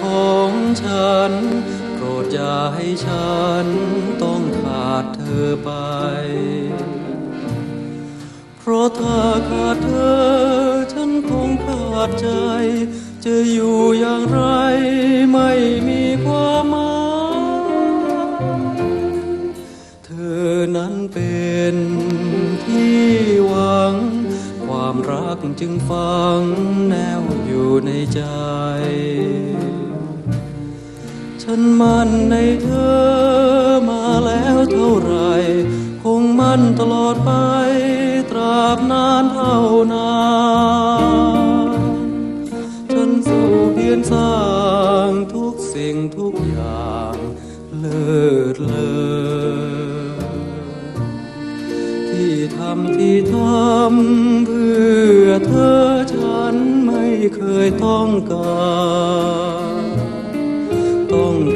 ของฉัน โปรดอย่าให้ฉันต้องขาดเธอไป เพราะถ้าขาดเธอ ฉันคงขาดใจ จะอยู่อย่างไรไม่มีความหมายเธอนั้นเป็นที่หวังความรักจึงฝังแนวอยู่ในใจ ฉันมั่นในเธอมาแล้วเท่าไร คงมั่นตลอดไป ตราบนานเท่านานฉันสู้เพียรสร้างทุกสิ่งทุกอย่างเลิศเลอที่ทำที่ทำเพื่อเธอฉันไม่เคยต้องการ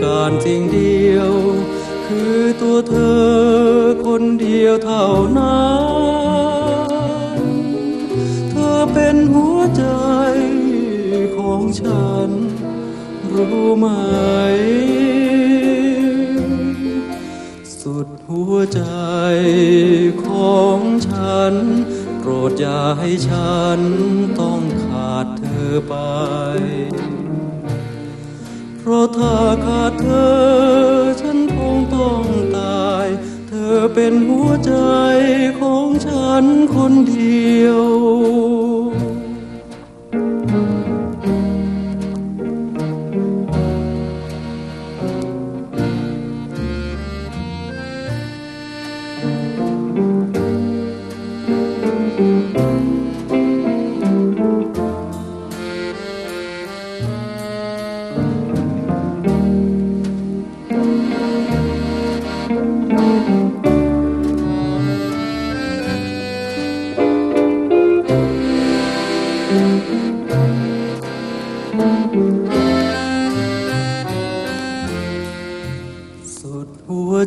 การสิ่งเดียว คือตัวเธอคนเดียวเท่านั้น เธอเป็นหัวใจของฉัน รู้ไหม สุดหัวใจของฉัน โปรดอย่าให้ฉันต้องขาดเธอไป เพราะถ้าขาดเธอ ฉันคงต้องตาย เธอเป็นหัวใจของฉันคนเดียว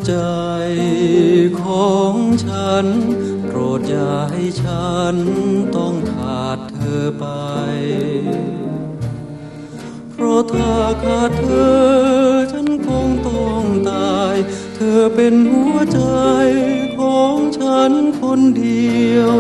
ใจของฉัน โปรดอย่าให้ฉันต้องขาดเธอไป เพราะถ้าขาดเธอฉันคงต้องตาย เธอเป็นหัวใจของฉันคนเดียว